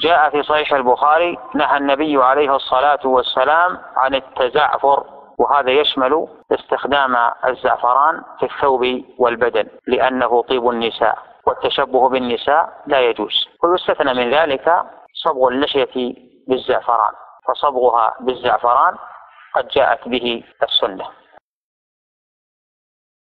جاء في صحيح البخاري نهى النبي عليه الصلاة والسلام عن التزعفر وهذا يشمل استخدام الزعفران في الثوب والبدن لأنه طيب النساء والتشبه بالنساء لا يجوز ويستثنى من ذلك صبغ اللحية بالزعفران فصبغها بالزعفران قد جاءت به السنة.